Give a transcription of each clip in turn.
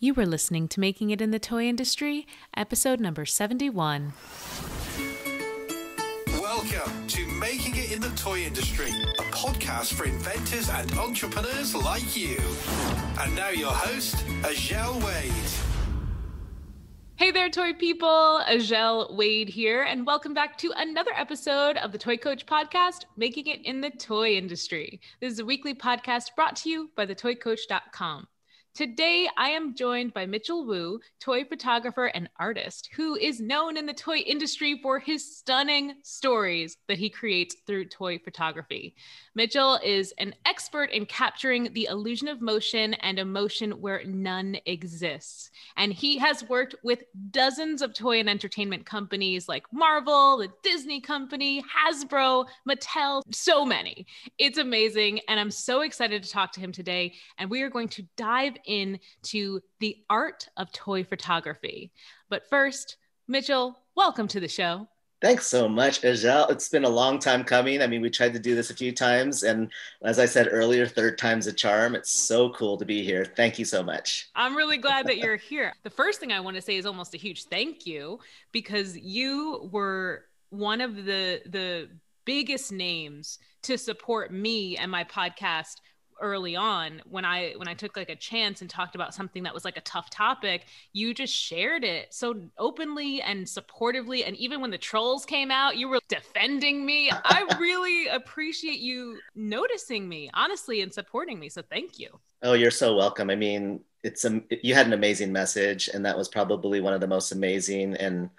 You were listening to Making It in the Toy Industry, episode number 71. Welcome to Making It in the Toy Industry, a podcast for inventors and entrepreneurs like you. And now your host, Azhelle Wade. Hey there, toy people. Azhelle Wade here, and welcome back to another episode of the Toy Coach Podcast, Making It in the Toy Industry. This is a weekly podcast brought to you by thetoycoach.com. Today, I am joined by Mitchel Wu, toy photographer and artist, who is known in the toy industry for his stunning stories that he creates through toy photography. Mitchel is an expert in capturing the illusion of motion and emotion where none exists. And he has worked with dozens of toy and entertainment companies like Marvel, the Disney Company, Hasbro, Mattel, so many. It's amazing. And I'm so excited to talk to him today. And we are going to dive into the art of toy photography. But first, Mitchel, welcome to the show. Thanks so much, Azhelle. It's been a long time coming. I mean, we tried to do this a few times, and as I said earlier, third time's a charm. It's so cool to be here. Thank you so much. I'm really glad that you're here. The first thing I want to say is almost a huge thank you because you were one of the the biggest names to support me and my podcast early on when i when i took like a chance and talked about something that was like a tough topic you just shared it so openly and supportively. And even when the trolls came out you were defending me. I really appreciate you noticing me honestly and supporting me. So thank you. Oh you're so welcome. I mean it's a you had an amazing message and that was probably one of the most amazing and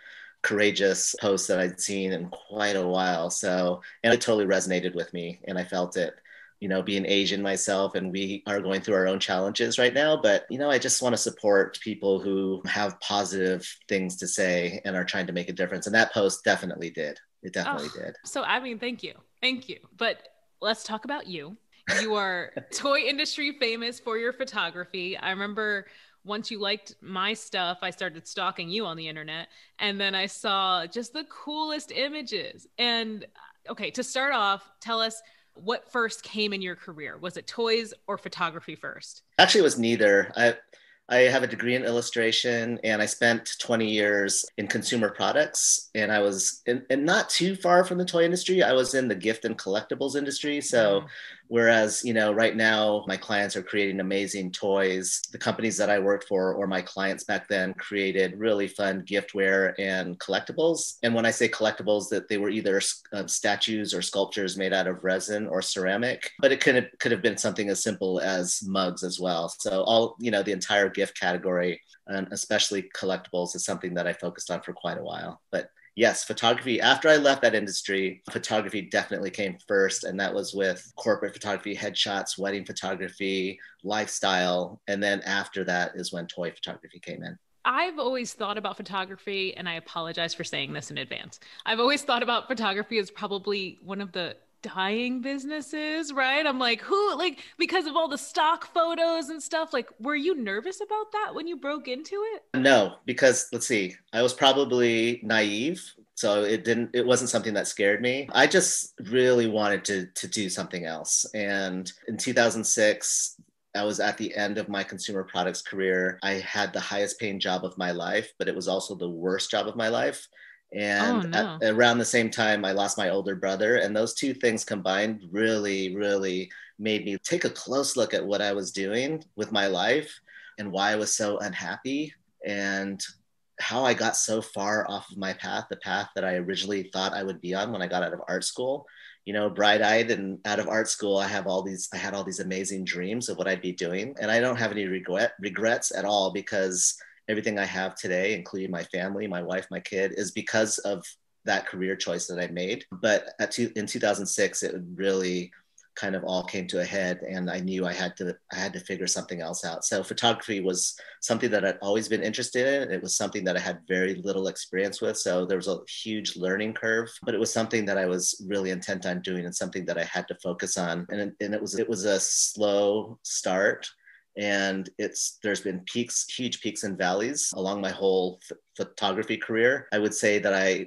courageous posts that I'd seen in quite a while. So, and it totally resonated with me and I felt it you know, being Asian myself, and we are going through our own challenges right now. But, you know, I just want to support people who have positive things to say and are trying to make a difference. And that post definitely did. It definitely oh, did. So, I mean, thank you. Thank you. But let's talk about you. You are toy industry famous for your photography. I remember once you liked my stuff, I started stalking you on the internet. And then I saw just the coolest images. And okay, to start off, tell us what first came in your career? Was it toys or photography first? Actually, it was neither. I I have a degree in illustration and I spent 20 years in consumer products. And I was in, and not too far from the toy industry. I was in the gift and collectibles industry. So, mm. Whereas, you know, right now my clients are creating amazing toys, the companies that I worked for or my clients back then created really fun giftware and collectibles. And when I say collectibles, that they were either uh, statues or sculptures made out of resin or ceramic, but it could have, could have been something as simple as mugs as well. So, all, you know, the entire gift category, and especially collectibles, is something that I focused on for quite a while. But yes, photography, after I left that industry, photography definitely came first. And that was with corporate photography, headshots, wedding photography, lifestyle. And then after that is when toy photography came in. I've always thought about photography, and I apologize for saying this in advance. I've always thought about photography as probably one of the dying businesses, right? I'm like, who, like, because of all the stock photos and stuff, like, were you nervous about that when you broke into it? No, because let's see, I was probably naive. So it didn't, it wasn't something that scared me. I just really wanted to, to do something else. And in 2006, I was at the end of my consumer products career. I had the highest paying job of my life, but it was also the worst job of my life and oh, no. at, around the same time i lost my older brother and those two things combined really really made me take a close look at what i was doing with my life and why i was so unhappy and how i got so far off of my path the path that i originally thought i would be on when i got out of art school you know bright-eyed and out of art school i have all these i had all these amazing dreams of what i'd be doing and i don't have any regret regrets at all because everything I have today, including my family, my wife, my kid, is because of that career choice that I made. But two, in 2006, it really kind of all came to a head and I knew I had to I had to figure something else out. So photography was something that I'd always been interested in. It was something that I had very little experience with. So there was a huge learning curve, but it was something that I was really intent on doing and something that I had to focus on. And, and it was it was a slow start and it's there's been peaks huge peaks and valleys along my whole photography career i would say that i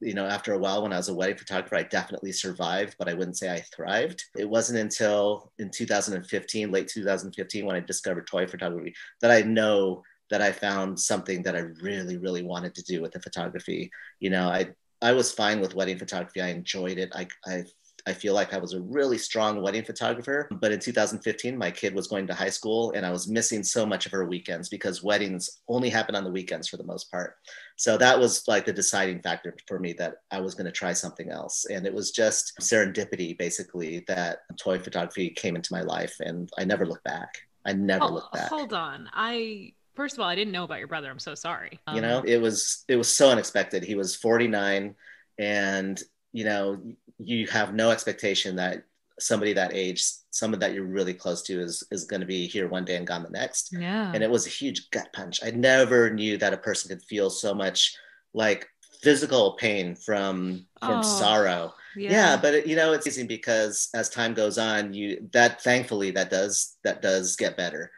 you know, after a while when I was a wedding photographer, I definitely survived, but I wouldn't say I thrived. It wasn't until in 2015, late 2015, when I discovered toy photography that I know that I found something that I really, really wanted to do with the photography. You know, I I was fine with wedding photography. I enjoyed it. I, I I feel like I was a really strong wedding photographer. But in 2015, my kid was going to high school and I was missing so much of her weekends because weddings only happen on the weekends for the most part. So that was like the deciding factor for me that I was going to try something else. And it was just serendipity, basically, that toy photography came into my life and I never looked back. I never oh, looked back. Hold on. I first of all, I didn't know about your brother. I'm so sorry. Um, you know, it was it was so unexpected. He was 49 and you know, you have no expectation that somebody that age, someone that you're really close to is is going to be here one day and gone the next. Yeah. And it was a huge gut punch. I never knew that a person could feel so much like physical pain from from oh, sorrow. Yeah. yeah, but it, you know it's easy because as time goes on, you that thankfully that does that does get better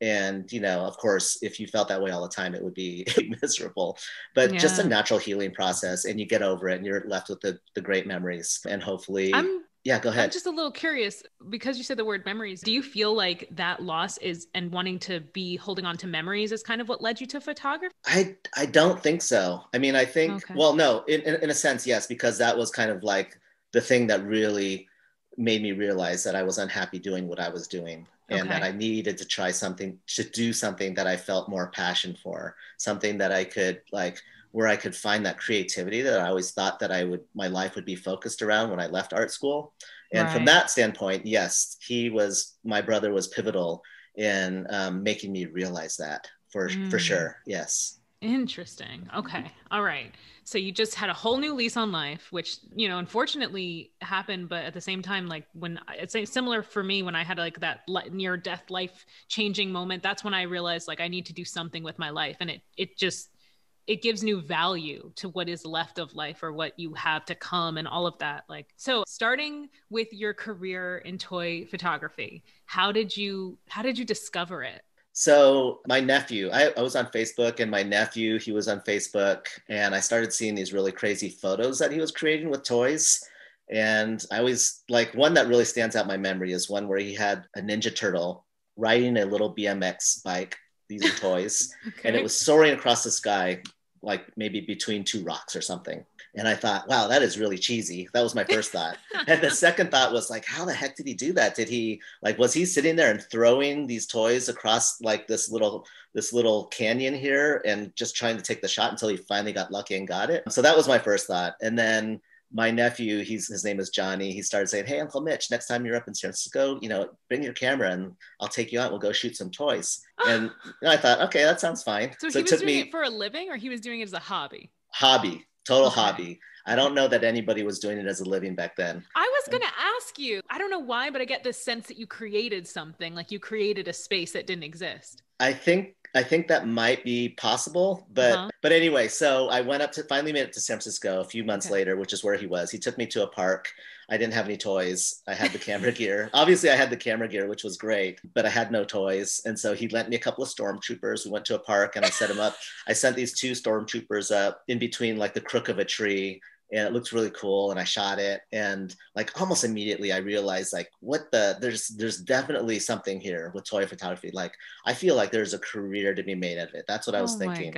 and you know of course if you felt that way all the time it would be miserable. But yeah. just a natural healing process and you get over it and you're left with the, the great memories. And hopefully I'm, yeah go ahead. i'm just a little curious because you said the word memories do you feel like that loss is and wanting to be holding on to memories is kind of what led you to photography? I i don't think so. I mean i think okay. well no in, in, in a sense yes because that was kind of like the thing that really made me realize that i was unhappy doing what i was doing and okay. that I needed to try something to do something that I felt more passion for, something that I could like where I could find that creativity that I always thought that I would my life would be focused around when I left art school. And right. from that standpoint, yes, he was my brother was pivotal in um, making me realize that for mm. for sure. Yes. Interesting. Okay. Mm-hmm. All right. So you just had a whole new lease on life, which, you know, unfortunately happened, but at the same time, like when it's similar for me when I had like that near death life changing moment, that's when I realized like I need to do something with my life. And it, it just, it gives new value to what is left of life or what you have to come and all of that. Like, so starting with your career in toy photography, how did you, how did you discover it? So my nephew, I, I, was on Facebook and my nephew, he was on Facebook and I started seeing these really crazy photos that he was creating with toys. And I always like one that really stands out in my memory is one where he had a Ninja Turtle riding a little BMX bike. These are toys. okay. And it was soaring across the sky, like maybe between two rocks or something. And I thought, wow, that is really cheesy. That was my first thought. and the second thought was like, how the heck did he do that? Did he like was he sitting there and throwing these toys across like this little this little canyon here and just trying to take the shot until he finally got lucky and got it? So that was my first thought. And then my nephew, he's his name is Johnny. He started saying, "Hey, Uncle Mitch, next time you're up in San Francisco, you know, bring your camera and I'll take you out. We'll go shoot some toys." and I thought, okay, that sounds fine. So, so he was doing me, it for a living, or he was doing it as a hobby. Hobby total okay. hobby. I don't know that anybody was doing it as a living back then. I was going to ask you, I don't know why, but I get this sense that you created something, like you created a space that didn't exist. I think I think that might be possible, but uh-huh. but anyway, so I went up to finally made it to San Francisco a few months okay. later, which is where he was. He took me to a park. I didn't have any toys. I had the camera gear. Obviously, I had the camera gear, which was great, but I had no toys. And so he lent me a couple of stormtroopers. We went to a park and I set them up. I sent these two stormtroopers up in between like the crook of a tree and it looked really cool and i shot it and like almost immediately i realized like what the there's there's definitely something here with toy photography. Like i feel like there's a career to be made out of it. That's what i was oh thinking.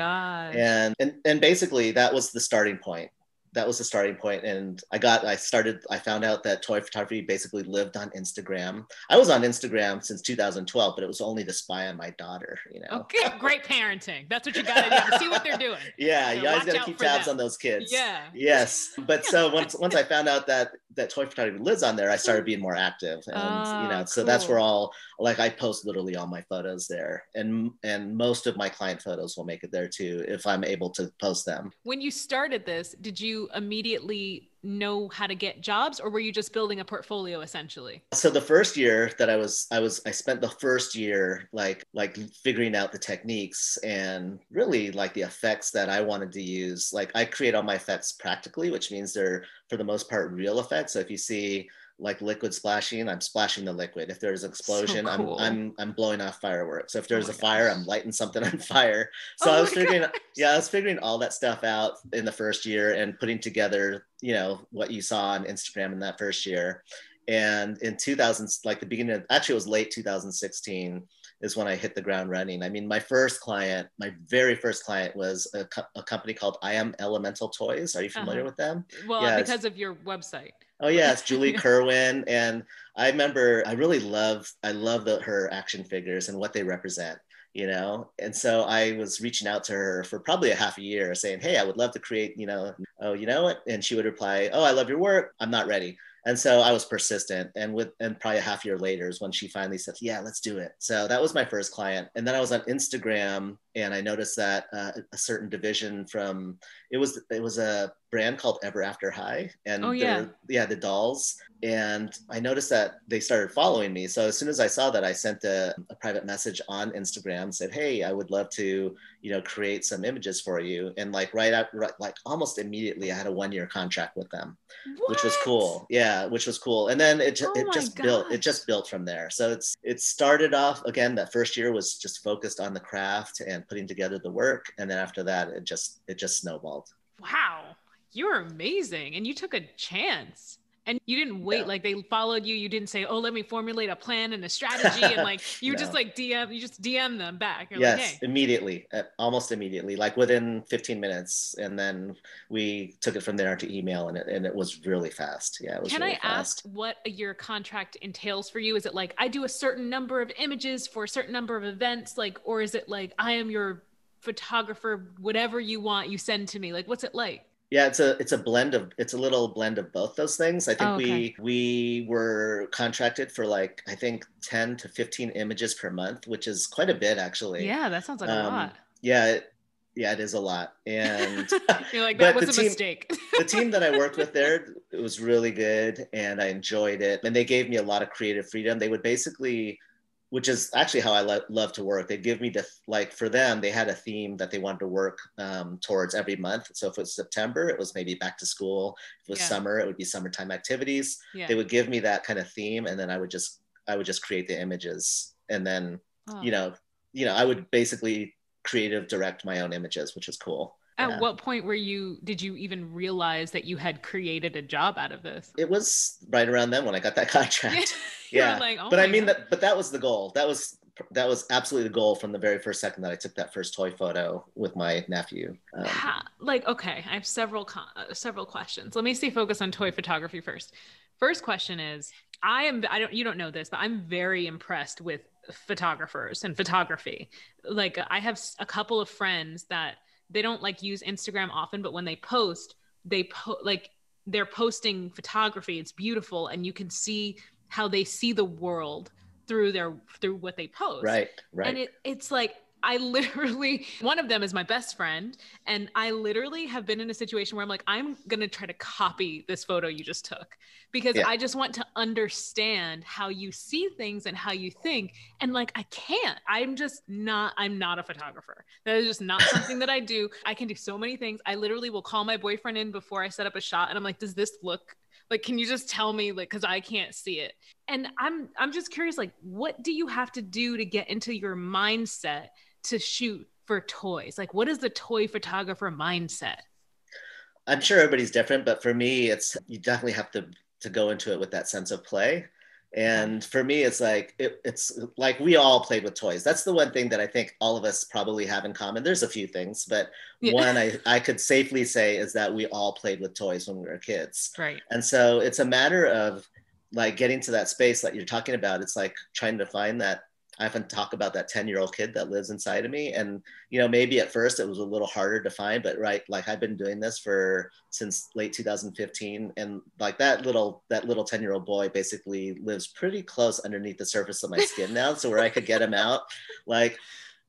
and and and basically that was the starting point that was the starting point and i got i started i found out that toy photography basically lived on instagram. I was on instagram since 2012 but it was only to spy on my daughter you know. Okay great parenting. That's what you gotta do. See what they're doing. Yeah you always gotta keep tabs them. on those kids. Yeah. Yes but so once once i found out that that toy photography lives on there i started being more active and oh, you ah, know so that's where all like i post literally all my photos there and and most of my client photos will make it there too if i'm able to post them. When you started this did you immediately know how to get jobs or were you just building a portfolio essentially? So the first year that i was i was i spent the first year like like figuring out the techniques and really like the effects that i wanted to use. Like i create all my effects practically which means they're for the most part real effects. So if you see like liquid splashing, I'm splashing the liquid. If there's an explosion, So cool. I'm I'm I'm blowing off fireworks. So if there's my a fire. I'm lighting something on fire. So Oh I was figuring, gosh. yeah, I was figuring all that stuff out in the first year and putting together, you know, what you saw on Instagram in that first year. And in 2000, like the beginning of, actually, it was late 2016 is when I hit the ground running. I mean, my first client, my very first client was a, co- a company called I Am Elemental Toys. Are you familiar Uh-huh. with them? Well, because of your website. Oh yeah, it's Julie. Kerwin, and I remember I really love I love the, her action figures and what they represent, you know. And so I was reaching out to her for probably a half a year, saying, "Hey, I would love to create, you know, oh, you know what?" And she would reply, "Oh, I love your work. I'm not ready." And so I was persistent, and with and probably a half year later is when she finally said, "Yeah, let's do it." So that was my first client, and then I was on Instagram, and I noticed that uh, a certain division from it was it was a brand called Ever After High, and Oh, yeah. yeah, the dolls. And I noticed that they started following me. So as soon as I saw that, I sent a, a private message on Instagram, said, "Hey, I would love to, you know, create some images for you." And like right up, right, like almost immediately, I had a one-year contract with them which was cool. Yeah, which was cool. And then it Oh it just built it just built from there. So it's it started off again that first year was just focused on the craft and putting together the work and then after that it just it just snowballed. Wow, you're amazing. And you took a chance. And you didn't wait, Yeah. like they followed you. You didn't say, "Oh, let me formulate a plan and a strategy," and like you just like DM, you just DM them back. You're yes, like, "Hey, immediately, uh, almost immediately, like within 15 minutes and then we took it from there to email and it, and it was really fast. Yeah, it was Can really I ask fast. what your contract entails for you? Is it like I do a certain number of images for a certain number of events, like, or is it like I am your photographer, whatever you want, you send to me? Like, what's it like? Yeah, it's a it's a blend of it's a little blend of both those things. I think Oh, okay. we we were contracted for like I think 10 to 15 images per month, which is quite a bit actually. Yeah, that sounds like a Um, lot. Yeah, it, yeah, it is a lot. And You're like, that was a team- mistake. the team that I worked with there, it was really good and I enjoyed it. And they gave me a lot of creative freedom. They would basically, which is actually how I lo- love to work. They'd give me the, like for them, they had a theme that they wanted to work um, towards every month. So if it was September, it was maybe back to school. If it was Yeah. summer, it would be summertime activities. yeah. They would give me that kind of theme and then I would just, I would just create the images. And then, Oh. you know, you know, I would basically creative direct my own images, which is cool. At yeah. what point were you? Did you even realize that you had created a job out of this? It was right around then when I got that contract. Yeah like, oh but i mean God. that but that was the goal that was that was absolutely the goal from the very first second that i took that first toy photo with my nephew um, Ha- like okay i have several uh, several questions let me stay focused on toy photography first first question is i am i don't you don't know this but i'm very impressed with photographers and photography like i have a couple of friends that they don't like use instagram often but when they post they po- like they're posting photography. It's beautiful and you can see how they see the world through their through what they post. Right right. And it it's like I literally one of them is my best friend and I literally have been in a situation where I'm like I'm going to try to copy this photo you just took because Yeah. I just want to understand how you see things and how you think and like I can't. I'm just not I'm not a photographer. That is just not something that I do. I can do so many things. I literally will call my boyfriend in before I set up a shot and I'm like does this look like can you just tell me like cuz I can't see it? And I'm I'm just curious like what do you have to do to get into your mindset to shoot for toys? Like, what is the toy photographer mindset? i'm sure everybody's different but for me it's you definitely have to to go into it with that sense of play and for me it's like it, it's like we all played with toys that's the one thing that i think all of us probably have in common there's a few things but Yeah. one I, I could safely say is that we all played with toys when we were kids Right. And so it's a matter of like getting to that space that you're talking about. It's like trying to find that. I often talk about that 10 year old kid that lives inside of me. And, you know, maybe at first it was a little harder to find, but right, like I've been doing this for since late 2015. And like that little, that little 10 year old boy basically lives pretty close underneath the surface of my skin now. So where I could get him out, like,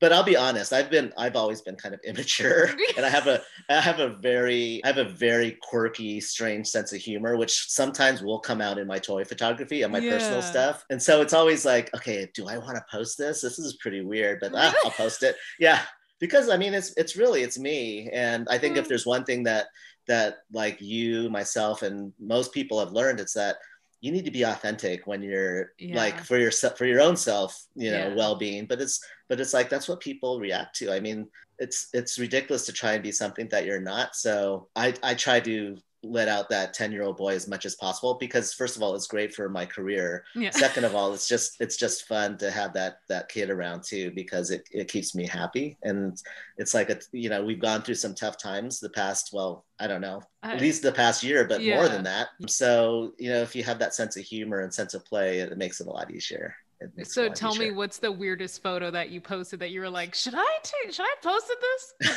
but I'll be honest, I've been, I've always been kind of immature and I have a, I have a very, I have a very quirky, strange sense of humor, which sometimes will come out in my toy photography and my personal stuff. And so it's always like, okay, do I want to post this? This is pretty weird, but ah, I'll post it. Yeah, because I mean, it's it's really it's me, and I think if Mm. there's one thing that that like you, myself, and most people have learned, it's that you need to be authentic when you're Yeah. like for yourself for your own self you know Yeah. well-being but it's but it's like that's what people react to i mean it's it's ridiculous to try and be something that you're not so i i try to let out that 10 year old boy as much as possible because first of all it's great for my career. Yeah. second of all it's just it's just fun to have that that kid around too because it, it keeps me happy. And it's like a you know we've gone through some tough times the past well i don't know I- at least the past year but more than that. So you know if you have that sense of humor and sense of play it, makes it a lot easier It makes it a So tell me, what's the weirdest photo that you posted that you were like, should I take? Should I posted this?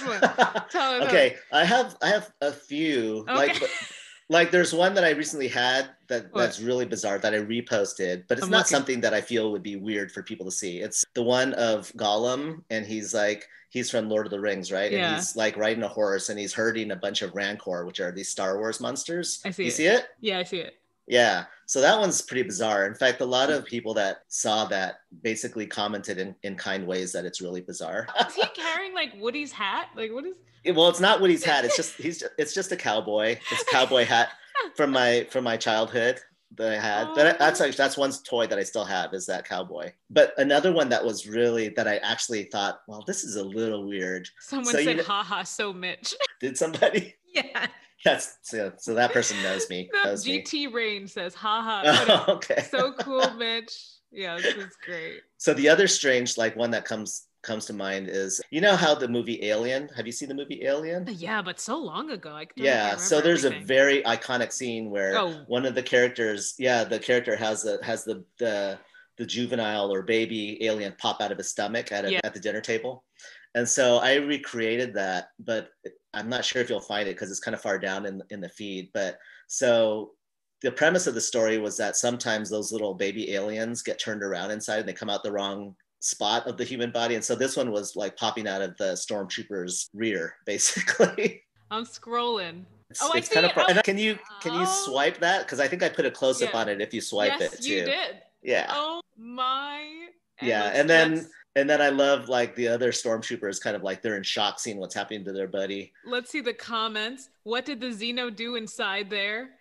Okay i have i have a few like Okay. but- like there's one that i recently had that What? that's really bizarre that i reposted but it's I'm not looking. something that i feel would be weird for people to see it's the one of gollum and he's like he's from lord of the rings right Yeah. and he's like riding a horse and he's herding a bunch of rancor which are these star wars monsters I see you it. see it Yeah, I see it. yeah so that one's pretty bizarre in fact a lot hmm. of people that saw that basically commented in, in kind ways that it's really bizarre Is he carrying like Woody's hat? Like, what is? well it's not Woody's hat it's just he's just, it's just a cowboy it's a cowboy hat from my from my childhood that I had that oh. that's Oh. actually that's one toy that I still have is that cowboy but another one that was really that I actually thought well this is a little weird Someone So you said, kn- haha, so Mitch. did somebody yeah. That's so, so that person knows me knows me GT Rain says, haha. oh, okay so cool, Mitch. Yeah, this is great. so the other strange like one that comes comes to mind is you know how the movie Alien have you seen the movie Alien uh, Yeah, but so long ago. I yeah so there's everything. a very iconic scene where Oh. one of the characters yeah the character has the has the the the juvenile or baby alien pop out of his stomach at, a, Yeah. at the dinner table and so i recreated that but i'm not sure if you'll find it because it's kind of far down in, in the feed but so the premise of the story was that sometimes those little baby aliens get turned around inside and they come out the wrong spot of the human body and so this one was like popping out of the stormtrooper's rear basically I'm scrolling. it's, Oh, I it's kind see of it. Oh. and can you can you Oh. swipe that because i think i put a close-up Yeah. on it if you swipe yes, it too you did. yeah Oh my. Yeah, and then- and then i love like the other stormtroopers kind of like they're in shock seeing what's happening to their buddy let's see the comments. What did the Xeno do inside there?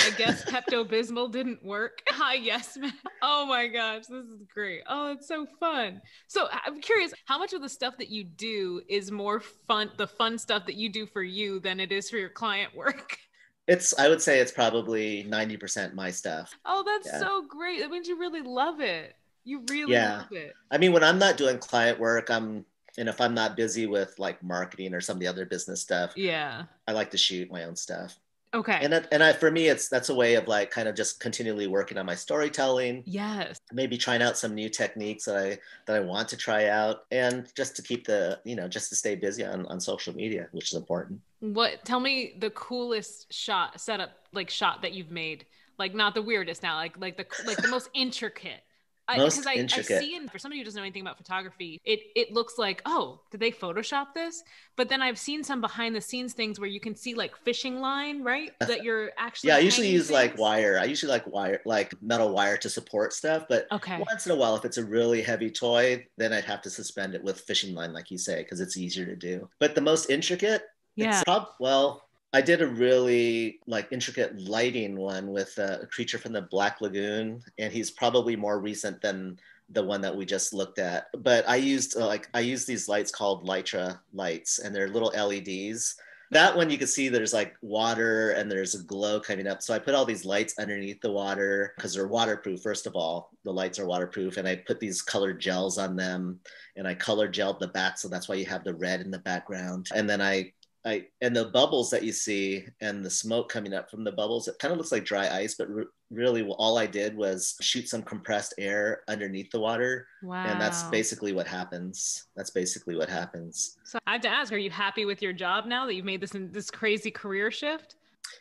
I guess Pepto Bismol didn't work. Hi, yes, man. Oh my gosh, this is great. Oh, it's so fun. So I'm curious, how much of the stuff that you do is more fun, the fun stuff that you do for you than it is for your client work? it's i would say it's probably 90% my stuff Oh, that's Yeah. so great. That means you really love it. You really Yeah. love it. i mean when i'm not doing client work i'm and if i'm not busy with like marketing or some of the other business stuff Yeah. i like to shoot my own stuff Okay. and it, and I, for me it's that's a way of like kind of just continually working on my storytelling yes. maybe trying out some new techniques that I that I want to try out and just to keep the you know just to stay busy on, on social media which is important What? Tell me the coolest shot setup, like shot that you've made. Like not the weirdest now, like like the like the most intricate. I, Most because I, I see, and for somebody who doesn't know anything about photography, it it looks like, oh, did they Photoshop this? But then I've seen some behind the scenes things where you can see like fishing line, right? That you're actually. yeah I usually use like wire I usually like wire like metal wire to support stuff but Okay. once in a while if it's a really heavy toy then I'd have to suspend it with fishing line like you say because it's easier to do but the most intricate Yeah. It's prob- well, I did a really like intricate lighting one with a creature from the Black Lagoon, and he's probably more recent than the one that we just looked at. But I used uh, like I used these lights called Litra lights, and they're little LEDs. That one you can see there's like water and there's a glow coming up. So I put all these lights underneath the water because they're waterproof. First of all, the lights are waterproof, and I put these colored gels on them, and I color gelled the back, so that's why you have the red in the background. And then I I and the bubbles that you see and the smoke coming up from the bubbles, it kind of looks like dry ice, but re- really all I did was shoot some compressed air underneath the water, Wow. and that's basically what happens. That's basically what happens. So I have to ask, are you happy with your job now that you've made this this crazy career shift?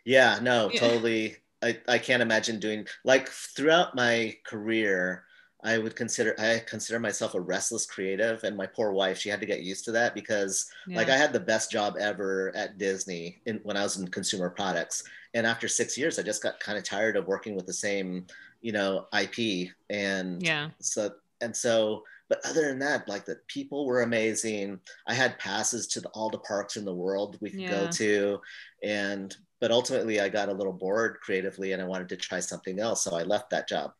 Yeah, no, totally. I, I can't imagine doing like throughout my career, I would consider I consider myself a restless creative, and my poor wife, she had to get used to that because like I had the best job ever at Disney in, when I was in consumer products, and after six years, I just got kind of tired of working with the same, you know, IP, and yeah. so and so. But other than that, like the people were amazing. I had passes to the, all the parks in the world we could Yeah. go to, and but ultimately I got a little bored creatively and I wanted to try something else. So I left that job.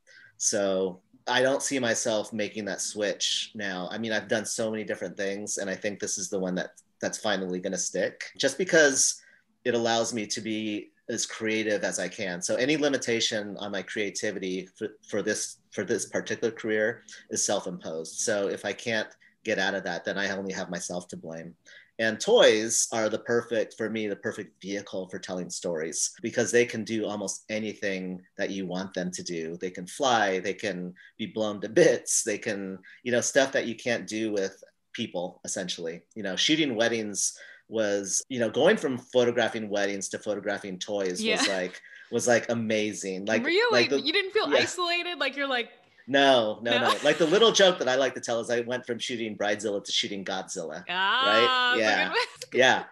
So I don't see myself making that switch now. I mean, I've done so many different things, and I think this is the one that that's finally going to stick. Just because it allows me to be as creative as I can. So any limitation on my creativity for, for this for this particular career is self-imposed. So if I can't get out of that, then I only have myself to blame. And toys are the perfect, for me, the perfect vehicle for telling stories because they can do almost anything that you want them to do. They can fly, they can be blown to bits, they can, you know, stuff that you can't do with people, essentially. You know, shooting weddings was, you know, going from photographing weddings to photographing toys yeah. was like, was like amazing. Like, really, like the, you didn't feel yeah. isolated. Like you're like, no, no, no, no, Like the little joke that I like to tell is I went from shooting Bridezilla to shooting Godzilla. Ah, right? Yeah. yeah.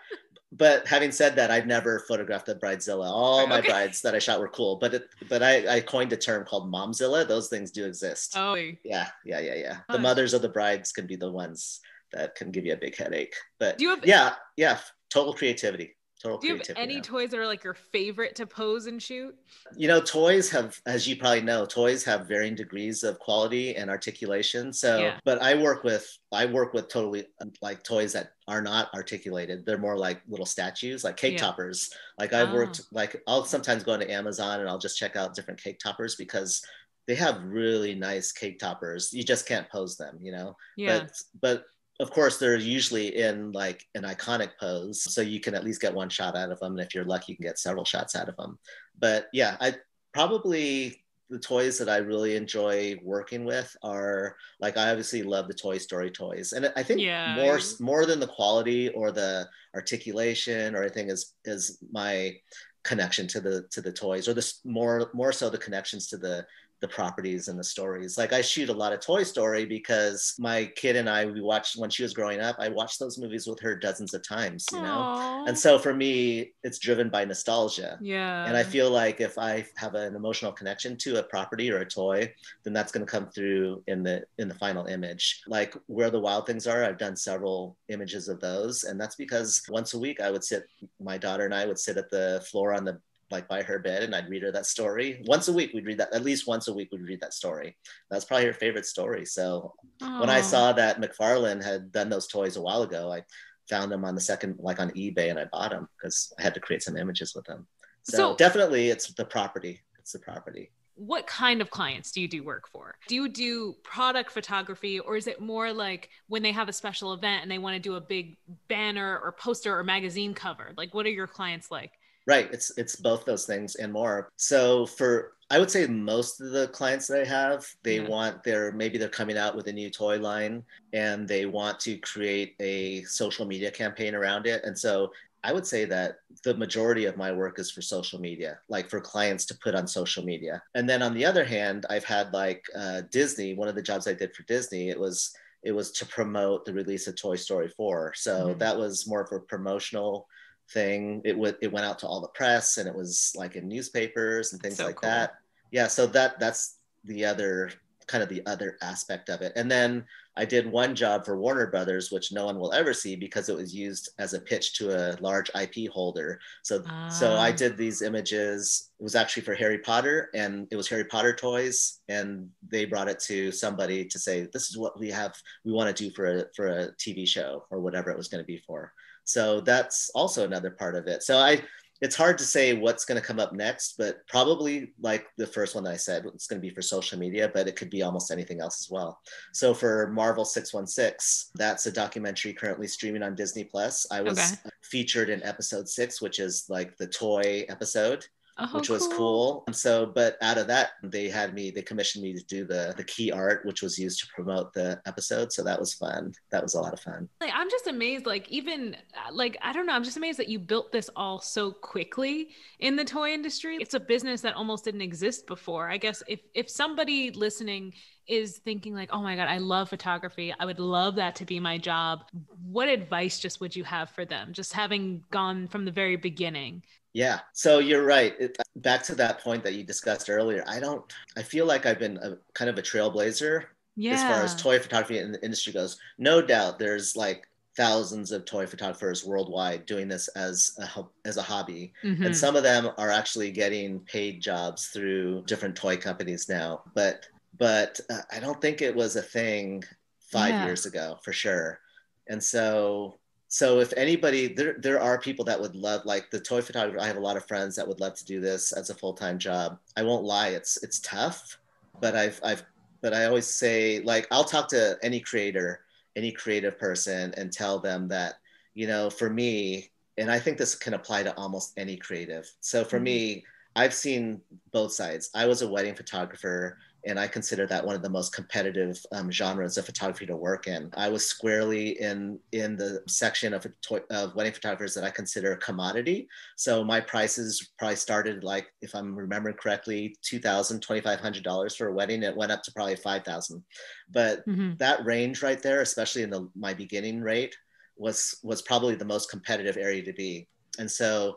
But having said that, I've never photographed a bridezilla. All my okay. brides that I shot were cool, but it, but I, I coined a term called momzilla. Those things do exist. Oh, yeah, yeah, yeah, yeah. The mothers of the brides can be the ones that can give you a big headache. But do you have, yeah, yeah, total creativity. Total Do you have any now. toys that are like your favorite to pose and shoot? You know, toys have, as you probably know, toys have varying degrees of quality and articulation. So, yeah. but I work with, I work with totally like toys that are not articulated. They're more like little statues, like cake yeah. toppers. Like I've oh. worked, ah. like I'll sometimes go into Amazon and I'll just check out different cake toppers because they have really nice cake toppers. You just can't pose them, you know. Yeah. But but of course they're usually in like an iconic pose so you can at least get one shot out of them and if you're lucky you can get several shots out of them but yeah i probably the toys that i really enjoy working with are like i obviously love the toy story toys and i think yeah. more more than the quality or the articulation or anything is is my connection to the to the toys or this more more so the connections to the the properties and the stories. Like I shoot a lot of Toy Story because my kid and I we watched when she was growing up. I watched those movies with her dozens of times, you know. And so for me, it's driven by nostalgia. Yeah. And I feel like if I have an emotional connection to a property or a toy, then that's going to come through in the in the final image. Like where the wild things are, I've done several images of those, and that's because once a week I would sit. My daughter and I would sit at the floor on the like by her bed and I'd read her that story. Once a week we'd read that at least once a week we'd read that story. That's probably her favorite story. So Aww. when I saw that McFarlane had done those toys a while ago, I found them on the second like on eBay and I bought them because I had to create some images with them. So, so definitely it's the property. It's the property what kind of clients do you do work for? Do you do product photography or is it more like when they have a special event and they want to do a big banner or poster or magazine cover? Like what are your clients like? Right. It's it's both those things and more. So for I would say most of the clients that I have, they yeah. want their maybe they're coming out with a new toy line and they want to create a social media campaign around it. And so I would say that the majority of my work is for social media, like for clients to put on social media. And then on the other hand, I've had like uh, Disney. One of the jobs I did for Disney, it was it was to promote the release of Toy Story 4. So mm-hmm. that was more of a promotional thing. It would it went out to all the press and it was like in newspapers and things so like cool. that. Yeah, so that that's the other kind of the other aspect of it. And then I did one job for Warner Brothers, which no one will ever see because it was used as a pitch to a large IP holder. So ah. so I ah. did these images. It was actually for Harry Potter, and it was Harry Potter toys, and they brought it to somebody to say, "This is what we have. We want to do for a for a TV show or whatever it was going to be for." So that's also another part of it. So I, it's hard to say what's going to come up next, but probably like the first one that I said, it's going to be for social media, but it could be almost anything else as well. So for Marvel 616, that's a documentary currently streaming on Disney Plus. I was okay. featured in episode six, which is like the toy episode oh, which was cool. cool. So, but out of that, they had me, they commissioned me to do the the key art, which was used to promote the episode. So that was fun. That was a lot of fun. Like, I'm just amazed. Like, even uh, like I don't know. I'm just amazed that you built this all so quickly in the toy industry. It's a business that almost didn't exist before. I guess if if somebody listening is thinking like, oh my God, I love photography. I would love that to be my job. What advice just would you have for them? Just having gone from the very beginning yeah. So you're right. It, back to that point that you discussed earlier. I don't, I feel like I've been a, kind of a trailblazer yeah. as far as toy photography in the industry goes. No doubt there's like thousands of toy photographers worldwide doing this as a as a hobby Mhm. and some of them are actually getting paid jobs through different toy companies now but but uh, i don't think it was a thing five Yeah. years ago for sure and so so if anybody there there are people that would love like the toy photographer i have a lot of friends that would love to do this as a full-time job. I won't lie it's it's tough but i've i've but i always say like i'll talk to any creator any creative person and tell them that you know for me and i think this can apply to almost any creative. So for Mhm. me i've seen both sides. I was a wedding photographer and i consider that one of the most competitive um, genres of photography to work in i was squarely in in the section of, of wedding photographers that i consider a commodity so my prices probably started like if i'm remembering correctly $2000 $2500 for a wedding it went up to probably 5000 but Mhm. that range right there, especially in the my beginning rate, was was probably the most competitive area to be. And so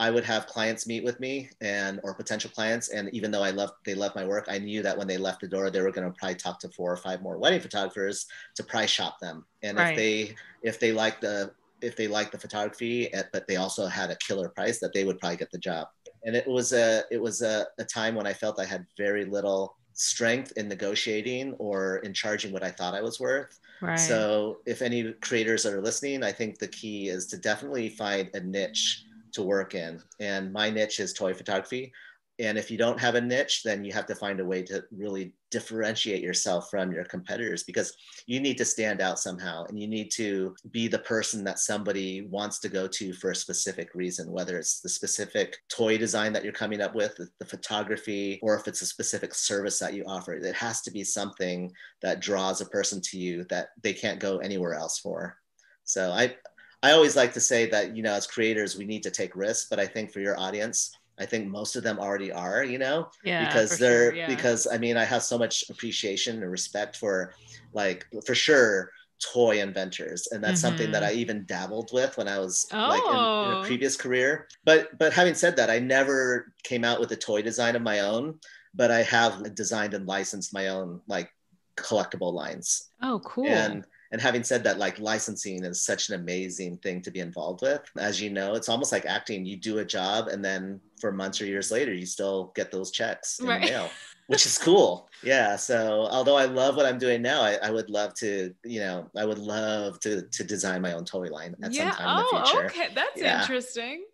I would have clients meet with me and or potential clients. And even though I love they love my work, I knew that when they left the door, they were going to probably talk to four or five more wedding photographers to price shop them. And Right. if they if they like the if they like the photography, but they also had a killer price, that they would probably get the job. And it was a it was a, a time when I felt I had very little strength in negotiating or in charging what I thought I was worth. Right. So if any creators are listening, I think the key is to definitely find a niche to work in. And my niche is toy photography. And if you don't have a niche, then you have to find a way to really differentiate yourself from your competitors because you need to stand out somehow and you need to be the person that somebody wants to go to for a specific reason, whether it's the specific toy design that you're coming up with, the, photography, or if it's a specific service that you offer. It has to be something that draws a person to you that they can't go anywhere else for. So I I always like to say that, you know, as creators, we need to take risks, but I think for your audience, I think most of them already are, you know, yeah, because they're sure, yeah. because I mean I have so much appreciation and respect for like for sure toy inventors and that's something that Mhm. I even dabbled with when I was like in, in Oh. a previous career but but having said that I never came out with a toy design of my own but I have designed and licensed my own like collectible lines oh, cool. and and having said that like licensing is such an amazing thing to be involved with as you know it's almost like acting you do a job and then for months or years later you still get those checks in Right. the mail which is cool yeah so although i love what i'm doing now I, I would love to you know i would love to to design my own toy line at yeah. some time in the oh, future okay. That's Yeah. interesting.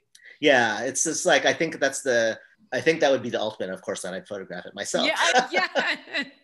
yeah it's just like i think that's the i think that would be the ultimate of course then i'd photograph it myself Yeah. yeah.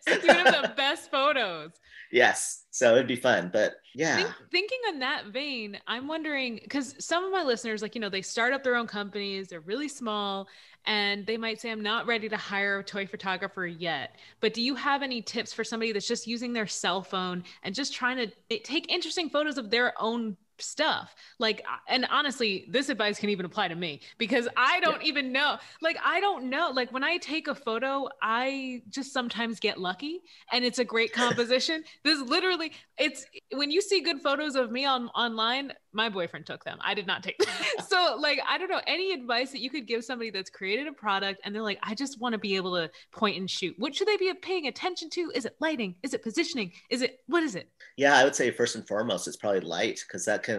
You would have the best photos. yes so it'd be fun but yeah Think, thinking in that vein, I'm wondering because some of my listeners, like, you know, they start up their own companies, they're really small, and they might say, I'm not ready to hire a toy photographer yet. But do you have any tips for somebody that's just using their cell phone and just trying to eh, take interesting photos of their own? Stuff. Like and honestly this advice can even apply to me because i don't even know like i don't know like when i take a photo i just sometimes get lucky and it's a great composition. This literally it's when you see good photos of me on online my boyfriend took them. I did not take them. So like i don't know any advice that you could give somebody that's created a product and they're like i just want to be able to point and shoot. What should they be paying attention to? Is it lighting? Is it positioning? Is it what is it? Yeah, I would say first and foremost, it's probably light because that can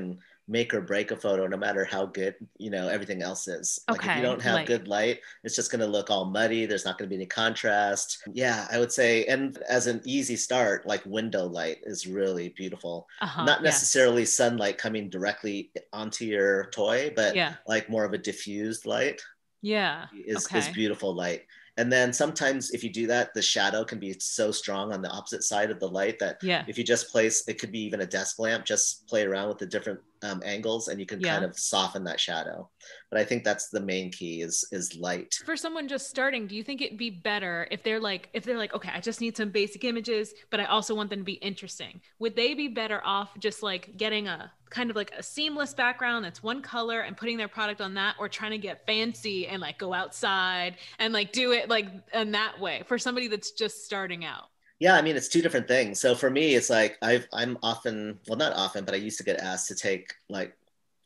make or break a photo no matter how good, you know, everything else is. Like if Okay, you don't have light. good light, it's just going to look all muddy. There's not going to be any contrast. Yeah, I would say, and as an easy start, like window light is really beautiful. uh-huh not yes. necessarily sunlight coming directly onto your toy, but yeah like more of a diffused light yeah is, okay is beautiful light. And then sometimes if you do that, the shadow can be so strong on the opposite side of the light that yeah. if you just place it could be even a desk lamp just play around with the different um, angles and you can kind of soften that shadow. But i think that's the main key is is light. For someone just starting do you think it'd be better if they're like if they're like okay i just need some basic images but i also want them to be interesting. Would they be better off just like getting a kind of like a seamless background that's one color and putting their product on that or trying to get fancy and like go outside and like do it like in that way for somebody that's just starting out yeah i mean it's two different things so for me it's like i've i'm often well not often but i used to get asked to take like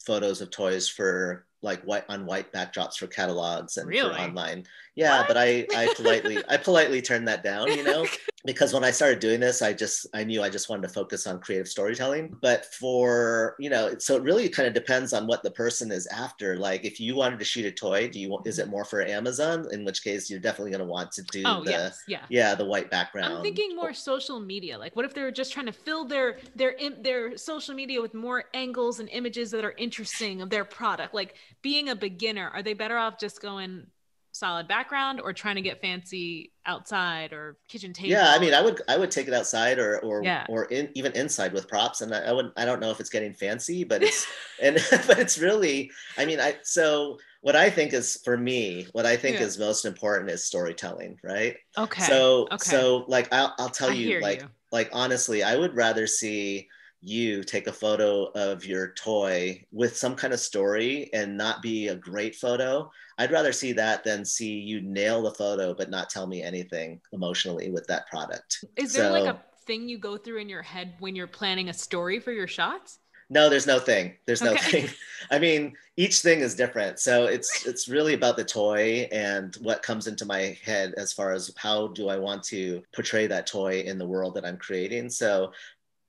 photos of toys for like white on white backdrops for catalogs and Really? for online yeah What? but i i politely i politely turned that down you know because when I started doing this, I just I knew I just wanted to focus on creative storytelling. But for you know, so it really kind of depends on what the person is after. Like if you wanted to shoot a toy, do you is it mm-hmm. more for Amazon? In which case, you're definitely going to want to do Oh the yes, yeah. yeah the white background. I'm thinking more social media. Like, what if they're just trying to fill their their their social media with more angles and images that are interesting of their product? Like, being a beginner, are they better off just going solid background or trying to get fancy outside or kitchen table? Yeah, I mean, I would I would take it outside or or Yeah. or in, even inside with props, and I, I would I don't know if it's getting fancy, but it's and but it's really I mean I so what I think is for me what I think Yeah. is most important is storytelling, right? okay. So okay. so like I'll I'll tell I you like you. like honestly, I would rather see you take a photo of your toy with some kind of story and not be a great photo. I'd rather see that than see you nail the photo but not tell me anything emotionally with that product. Is there like a thing you go through in your head when you're planning a story for your shots? No, there's no thing. There's no thing. I mean, each thing is different. So it's it's really about the toy and what comes into my head as far as how do I want to portray that toy in the world that I'm creating. So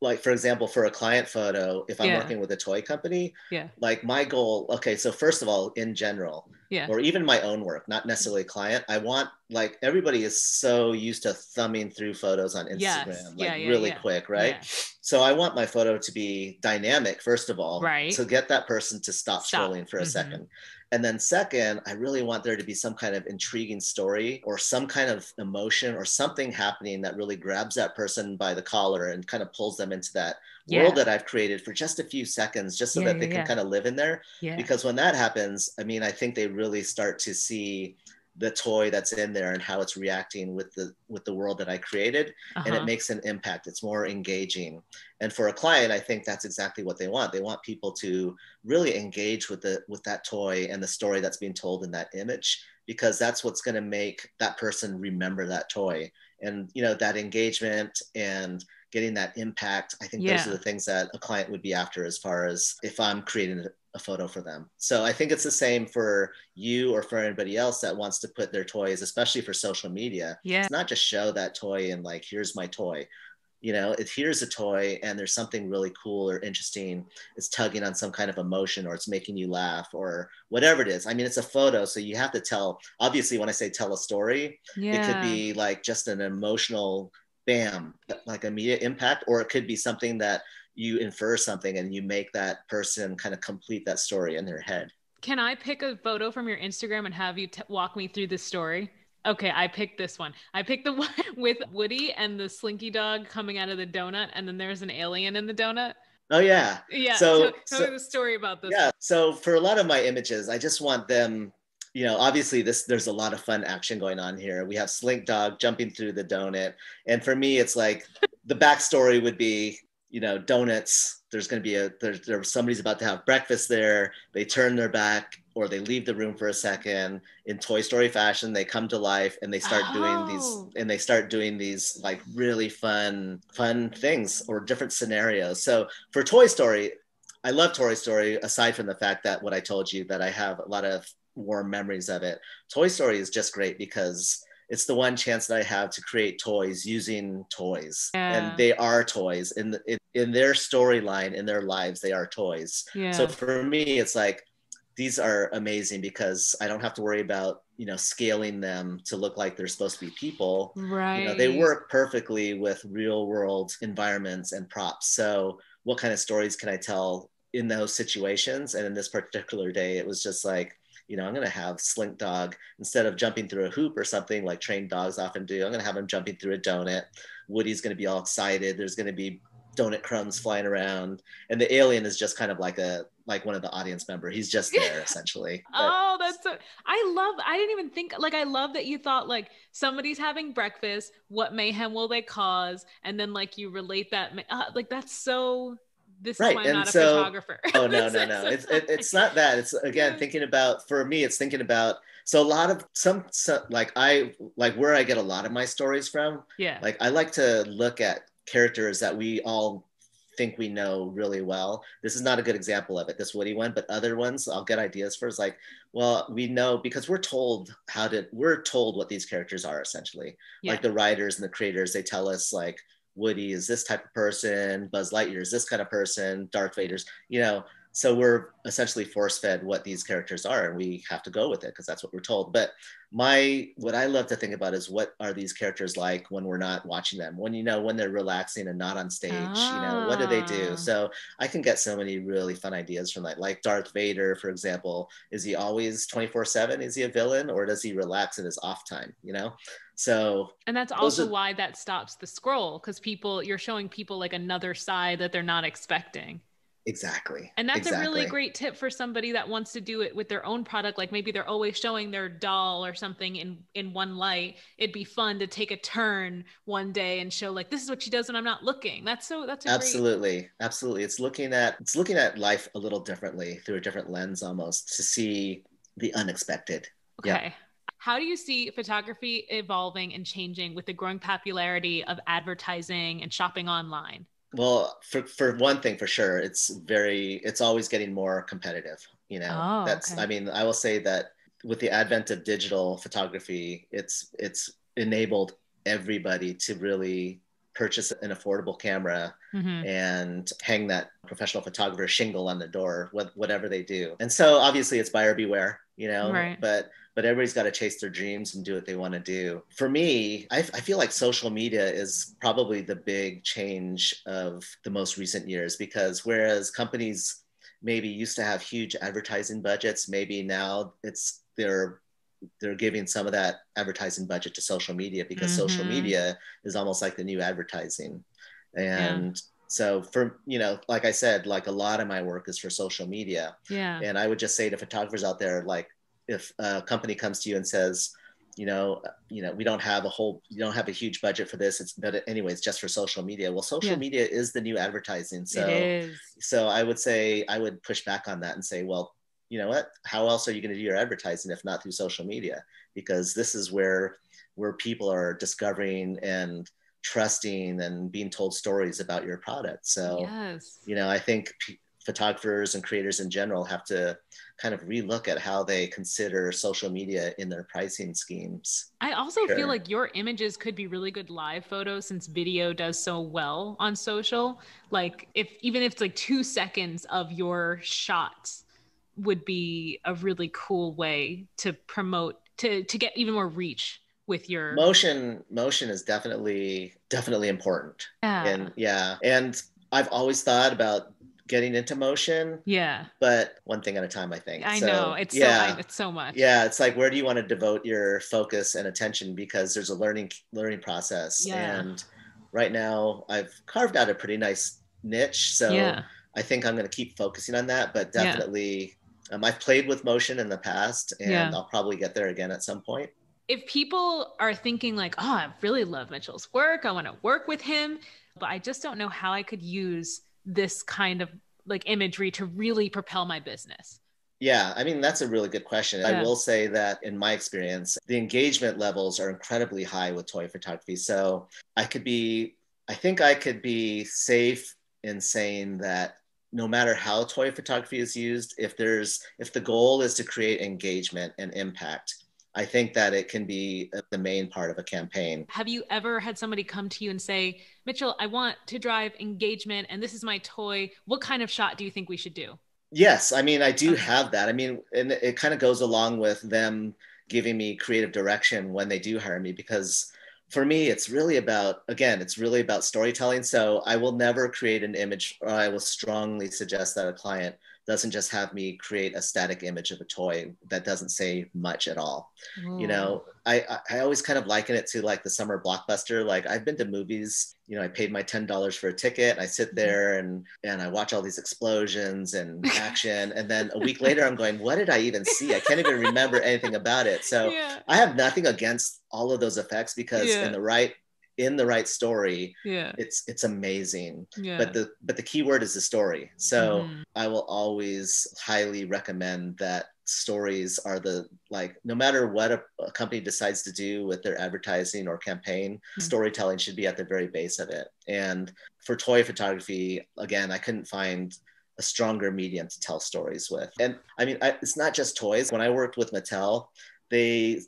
like for example, for a client photo, if I'm Yeah. working with a toy company, Yeah. like my goal, okay, so first of all, in general, Yeah. or even my own work, not necessarily client, I want like everybody is so used to thumbing through photos on Instagram, Yes. like Yeah, yeah, really yeah. quick, right? So I want my photo to be dynamic, first of all, Right. to get that person to stop, Stop. scrolling for a Mhm. second. And then second, I really want there to be some kind of intriguing story or some kind of emotion or something happening that really grabs that person by the collar and kind of pulls them into that Yeah. world that I've created for just a few seconds, just so Yeah, that yeah, they can yeah. kind of live in there because when that happens i mean i think they really start to see the toy that's in there and how it's reacting with the with the world that i created and Uh-huh. it makes an impact. It's more engaging. And for a client i think that's exactly what they want. They want people to really engage with the with that toy and the story that's being told in that image because that's what's going to make that person remember that toy. And you know that engagement and getting that impact i think those are the things that a client would be after as far as if i'm creating a- a photo for them so i think it's the same for you or for anybody else that wants to put their toys especially for social media Yeah. it's not just show that toy and like here's my toy you know if here's a toy and there's something really cool or interesting it's tugging on some kind of emotion or it's making you laugh or whatever it is i mean it's a photo so you have to tell obviously when i say tell a story Yeah. it could be like just an emotional bam like immediate impact or it could be something that you infer something and you make that person kind of complete that story in their head Can I pick a photo from your Instagram and have you t- walk me through this story? Okay, I picked this one. I picked the one with Woody and the Slinky dog coming out of the donut, and then there's an alien in the donut. oh yeah Yeah. So- tell, tell so- me the story about this. yeah so for a lot of my images i just want them you know obviously this there's a lot of fun action going on here we have slink dog jumping through the donut and for me it's like the backstory would be you know donuts there's going to be a there's there, somebody's about to have breakfast there they turn their back or they leave the room for a second in toy story fashion they come to life and they start doing Oh. these and they start doing these like really fun fun things or different scenarios so for toy story I love Toy Story, aside from the fact that what I told you that I have a lot of warm memories of it. Toy Story is just great because it's the one chance that I have to create toys using toys, Yeah. and they are toys in the, in, in their storyline in their lives. They are toys. Yeah. So for me, it's like these are amazing because I don't have to worry about you know scaling them to look like they're supposed to be people right. you know they work perfectly with real world environments and props so what kind of stories can i tell in those situations and in this particular day it was just like you know i'm going to have slink dog instead of jumping through a hoop or something like trained dogs often do i'm going to have him jumping through a donut woody's going to be all excited there's going to be donut crumbs flying around and the alien is just kind of like a like one of the audience member he's just there essentially But- Oh, that's so I love I didn't even think like I love that you thought like somebody's having breakfast, what mayhem will they cause? And then like you relate that uh, like that's so this is Right, why I'm and not a so- photographer. oh no no no it's it, it's not that it's again thinking about for me it's thinking about so a lot of some, some like i like where i get a lot of my stories from yeah. like i like to look at characters that we all think we know really well. This is not a good example of it, this Woody one, but other ones I'll get ideas for is like, well, we know because we're told how to, we're told what these characters are essentially. Yeah. Like the writers and the creators, they tell us like Woody is this type of person, Buzz Lightyear is this kind of person, Darth Vader's, you know, so we're essentially force fed what these characters are and we have to go with it because that's what we're told. But my what i love to think about is what are these characters like when we're not watching them? When you know when they're relaxing and not on stage ah. you know what do they do? Ah. so i can get so many really fun ideas from that like darth vader for example. Is he always 24 7 is he a villain or does he relax in his off time you know? So and that's also are, why that stops the scroll because people you're showing people like another side that they're not expecting Exactly. And that's exactly. a really great tip for somebody that wants to do it with their own product. Like maybe they're always showing their doll or something in in one light. It'd be fun to take a turn one day and show like this is what she does when I'm not looking. That's so that's absolutely great... absolutely. It's looking at it's looking at life a little differently through a different lens almost to see the unexpected. Okay. Yeah. How do you see photography evolving and changing with the growing popularity of advertising and shopping online? Well, for, for one thing, for sure, it's very, it's always getting more competitive. You know, oh, that's, okay. I mean, I will say that with the advent of digital photography, it's, it's enabled everybody to really purchase an affordable camera mm-hmm. and hang that professional photographer shingle on the door, whatever they do. And so obviously it's buyer beware, you know, right. but but everybody's got to chase their dreams and do what they want to do. For me, I, I, feel like social media is probably the big change of the most recent years because whereas companies maybe used to have huge advertising budgets, maybe now it's they're they're giving some of that advertising budget to social media because mm-hmm. social media is almost like the new advertising. And yeah. so for you know, like I said, like a lot of my work is for social media. Yeah. And I would just say to photographers out there, like if a company comes to you and says, you know, you know, we don't have a whole, you don't have a huge budget for this. It's but anyways, just for social media. Well, social yeah. media is the new advertising. So, so I would say I would push back on that and say, well, you know what? How else are you going to do your advertising if not through social media? Because this is where where people are discovering and trusting and being told stories about your product. So, yes. you know, I think p- photographers and creators in general have to kind of relook at how they consider social media in their pricing schemes. I also sure. feel like your images could be really good live photos since video does so well on social. Like if even if it's like 2 seconds of your shots would be a really cool way to promote to to get even more reach with your motion motion is definitely definitely important yeah. and yeah and i've always thought about getting into motion. Yeah. But one thing at a time, I think. I so, know. It's yeah. so it's so much. Yeah. It's like where do you want to devote your focus and attention because there's a learning learning process. Yeah. And right now I've carved out a pretty nice niche. So yeah. I think I'm gonna keep focusing on that. But definitely yeah. um, I've played with motion in the past and yeah. I'll probably get there again at some point. If people are thinking like, oh, I really love Mitchel's work, I want to work with him, but I just don't know how I could use this kind of like imagery to really propel my business? Yeah, I mean, that's a really good question. Yeah. I will say that in my experience, the engagement levels are incredibly high with toy photography. So I could be, I think I could be safe in saying that no matter how toy photography is used, if there's, if the goal is to create engagement and impact, I think that it can be uh, the main part of a campaign. Have you ever had somebody come to you and say, Mitchel, I want to drive engagement and this is my toy. What kind of shot do you think we should do? Yes. I mean, I do okay. have that. I mean, and it kind of goes along with them giving me creative direction when they do hire me because for me it's really about again it's really about storytelling so i will never create an image or i will strongly suggest that a client doesn't just have me create a static image of a toy that doesn't say much at all. You know, I, I always kind of liken it to like the summer blockbuster. Like I've been to movies, you know, I paid my $10 for a ticket. I sit mm-hmm. there and, and I watch all these explosions and action. and then a week later, I'm going, what did I even see? I can't even remember anything about it. So yeah. I have nothing against all of those effects because yeah. in the right in the right story yeah it's it's amazing yeah. but the but the key word is the story so mm. i will always highly recommend that stories are the like no matter what a, a company decides to do with their advertising or campaign mm-hmm. storytelling should be at the very base of it and for toy photography again i couldn't find a stronger medium to tell stories with and i mean I, it's not just toys when i worked with mattel they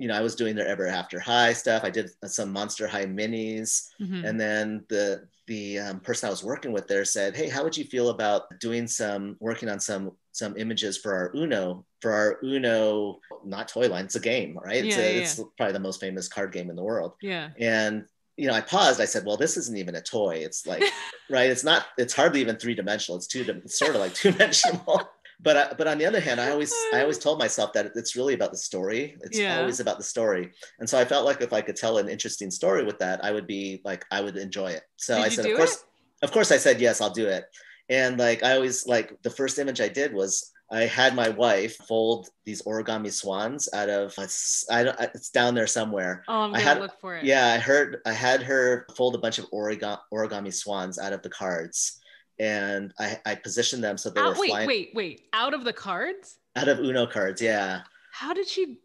you know, I was doing their Ever After High stuff. I did some Monster High minis, mm-hmm. and then the the um, person I was working with there said, "Hey, how would you feel about doing some working on some some images for our Uno for our Uno not toy line? It's a game, right? It's, yeah, a, yeah. it's probably the most famous card game in the world. Yeah. And you know, I paused. I said, "Well, this isn't even a toy. It's like, right? It's not. It's hardly even three dimensional. It's two. It's sort of like two dimensional." But I, but on the other hand, I always I always told myself that it's really about the story. It's yeah. always about the story, and so I felt like if I could tell an interesting story with that, I would be like I would enjoy it. So Did I said, of course, it? of course, I said yes, I'll do it. And like I always like the first image I did was I had my wife fold these origami swans out of I don't it's down there somewhere. Oh, I'm gonna I had, look for it. Yeah, I heard I had her fold a bunch of origami origami swans out of the cards and I, I positioned them so they out, were wait, flying. Wait, wait, out of the cards? Out of Uno cards, yeah. How did she?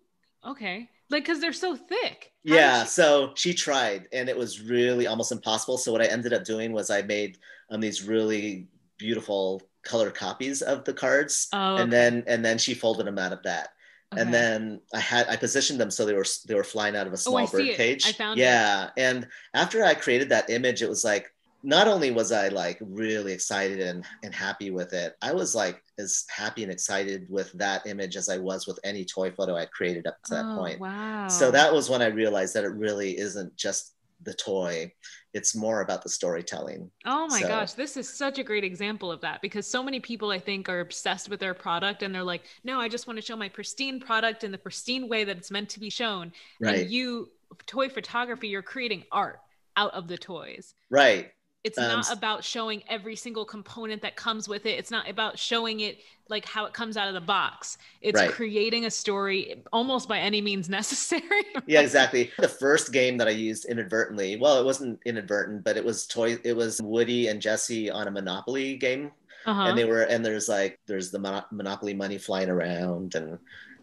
Okay, like because they're so thick. How yeah, she... so she tried, and it was really almost impossible. So what I ended up doing was I made um, these really beautiful color copies of the cards, oh, okay. and then and then she folded them out of that. Okay. And then I had I positioned them so they were they were flying out of a oh, small oh, bird cage. I found yeah, it. and after I created that image, it was like not only was I like really excited and, and happy with it, I was like as happy and excited with that image as I was with any toy photo I created up to that oh, point. Wow. So that was when I realized that it really isn't just the toy, it's more about the storytelling. Oh my so. gosh, this is such a great example of that because so many people I think are obsessed with their product and they're like, no, I just want to show my pristine product in the pristine way that it's meant to be shown. Right. And you, toy photography, you're creating art out of the toys. Right it's um, not about showing every single component that comes with it. It's not about showing it like how it comes out of the box. It's right. creating a story almost by any means necessary. yeah, exactly. The first game that I used inadvertently, well, it wasn't inadvertent, but it was toy. It was Woody and Jesse on a Monopoly game, uh-huh. and they were and there's like there's the Monopoly money flying around and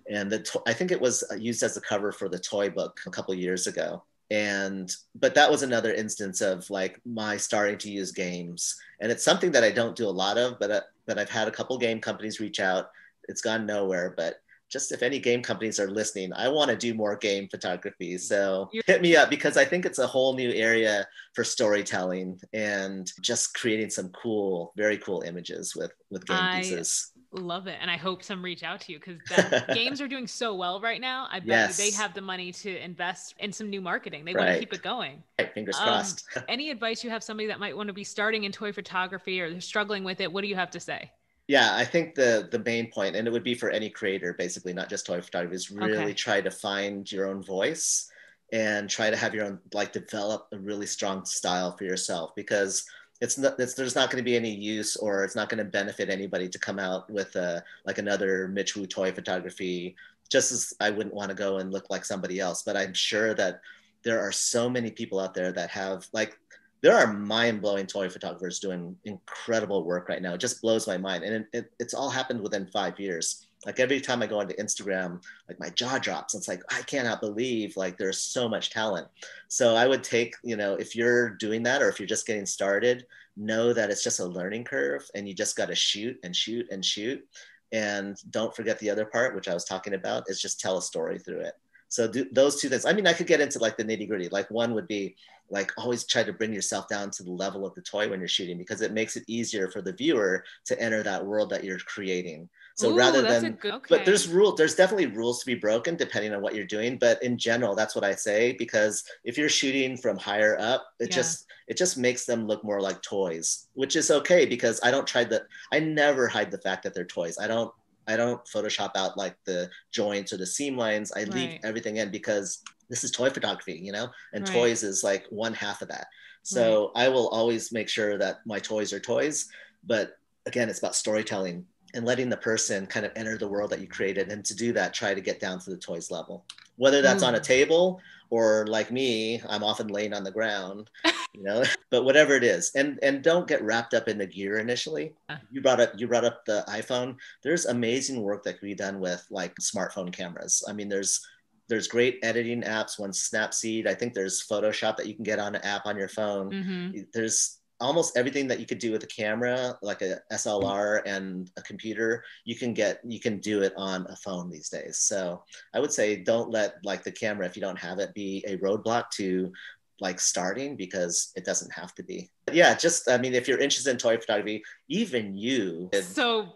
and the to- I think it was used as a cover for the toy book a couple years ago and but that was another instance of like my starting to use games. And it's something that i don't do a lot of but uh, but i've had a couple game companies reach out. It's gone nowhere but just if any game companies are listening i want to do more game photography. So hit me up because i think it's a whole new area for storytelling and just creating some cool very cool images with with game I, pieces Love it. And I hope some reach out to you because games are doing so well right now. I bet yes. they have the money to invest in some new marketing. They right. want to keep it going. Right. Fingers um, crossed. any advice you have somebody that might want to be starting in toy photography or they're struggling with it? What do you have to say? Yeah, I think the the main point, and it would be for any creator, basically, not just toy photography, is really okay. try to find your own voice and try to have your own like develop a really strong style for yourself because it's not it's, there's not going to be any use or it's not going to benefit anybody to come out with a like another Mitch Wu toy photography just as I wouldn't want to go and look like somebody else. But I'm sure that there are so many people out there that have like there are mind-blowing toy photographers doing incredible work right now. It just blows my mind. And it, it, it's all happened within five years like every time I go into Instagram, like my jaw drops. It's like I cannot believe like there's so much talent. So I would take, you know, if you're doing that or if you're just getting started, know that it's just a learning curve and you just got to shoot and shoot and shoot. And don't forget the other part, which I was talking about, is just tell a story through it. So do, those two things. I mean, I could get into like the nitty gritty. Like one would be like always try to bring yourself down to the level of the toy when you're shooting because it makes it easier for the viewer to enter that world that you're creating. So Ooh, rather than, good, okay. but there's rule, there's definitely rules to be broken depending on what you're doing. But in general, that's what I say because if you're shooting from higher up, it yeah. just it just makes them look more like toys, which is okay because I don't try the I never hide the fact that they're toys. I don't I don't Photoshop out like the joints or the seam lines. I right. leave everything in because this is toy photography, you know, and right. toys is like one half of that. So right. I will always make sure that my toys are toys, but again, it's about storytelling and letting the person kind of enter the world that you created. And to do that, try to get down to the toys level, whether that's mm. on a table or like me, I'm often laying on the ground. you know but whatever it is and and don't get wrapped up in the gear initially Uh. you brought up you brought up the iphone there's amazing work that can be done with like smartphone cameras i mean there's there's great editing apps one snapseed i think there's photoshop that you can get on an app on your phone hmm there's almost everything that you could do with a camera like a slr and a computer you can get you can do it on a phone these days so i would say don't let like the camera if you don't have it be a roadblock to like starting because it doesn't have to be yeah just i mean if you're interested in toy photography even you So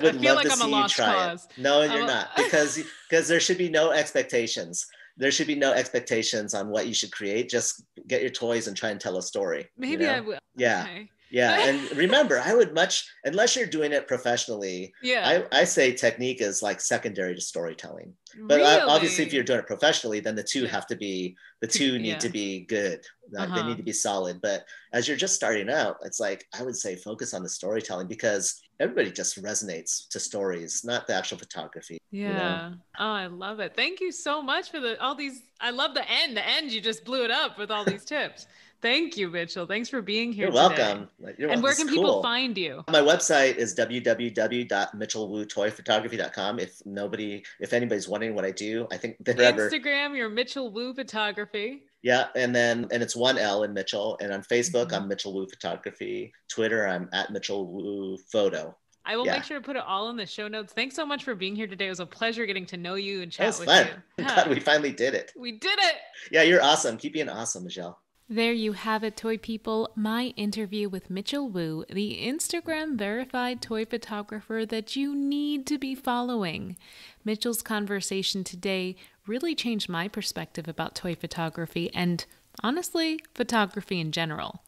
I would feel love like to I'm a see you lost try cause. it. No, you're a- not because because there should be no expectations. There should be no expectations on what you should create. Just get your toys and try and tell a story. you Maybe know? I will. Yeah, Okay. yeah. And remember, I would much unless you're doing it professionally. Yeah. I, I say technique is like secondary to storytelling. But uh, obviously, if you're doing it professionally, then the two have to be the two need yeah. to be good. Like, They Uh-huh. need to be solid. But as you're just starting out, it's like I would say focus on the storytelling because everybody just resonates to stories, not the actual photography. you know? Yeah. Oh, I love it. Thank you so much for the all these. I love the end. The end. You just blew it up with all these tips. Thank you, Mitchel. Thanks for being here. You're welcome. You're And welcome. where can people cool. find you? My website is www.mitchelwutoyphotography.com. If nobody, if anybody's wondering what I do, I think that. Instagram, your Mitchel Wu Photography. Yeah, and then and it's one L in Mitchel, and on Facebook Mhm. I'm Mitchel Wu Photography. Twitter I'm at Mitchel Wu Photo. I will Yeah. make sure to put it all in the show notes. Thanks so much for being here today. It was a pleasure getting to know you and chat was with fun. you. I'm we finally did it. we did it. Yeah, you're awesome. Keep being awesome, Michelle. There you have it, toy people. My interview with Mitchel Wu, the Instagram verified toy photographer that you need to be following. Mitchel's conversation today really changed my perspective about toy photography and, honestly, photography in general.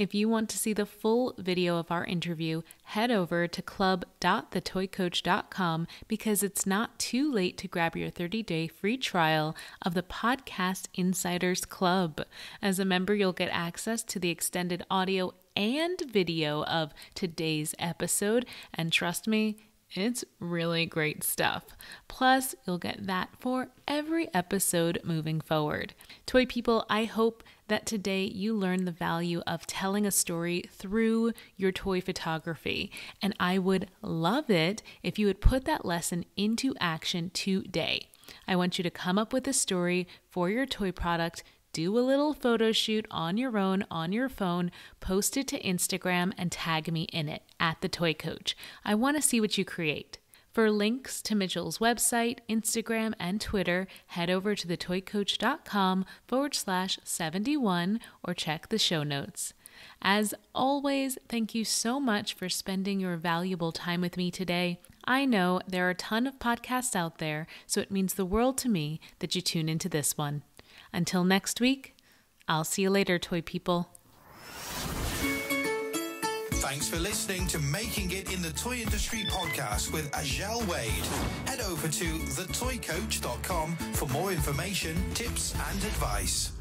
If you want to see the full video of our interview, head over to club.thetoycoach.com because it's not too late to grab your 30 day free trial of the Podcast Insiders Club. As a member, you'll get access to the extended audio and video of today's episode. And trust me, it's really great stuff. Plus, you'll get that for every episode moving forward. Toy people, I hope that today you learn the value of telling a story through your toy photography. And I would love it if you would put that lesson into action today. I want you to come up with a story for your toy product do a little photo shoot on your own on your phone, post it to Instagram, and tag me in it at the Toy Coach. I want to see what you create. For links to Mitchel's website, Instagram, and Twitter, head over to thetoycoach.com forward slash 71 or check the show notes. As always, thank you so much for spending your valuable time with me today. I know there are a ton of podcasts out there, so it means the world to me that you tune into this one. Until next week, I'll see you later, toy people. Thanks for listening to Making It in the Toy Industry podcast with Azhelle Wade. Head over to thetoycoach.com for more information, tips, and advice.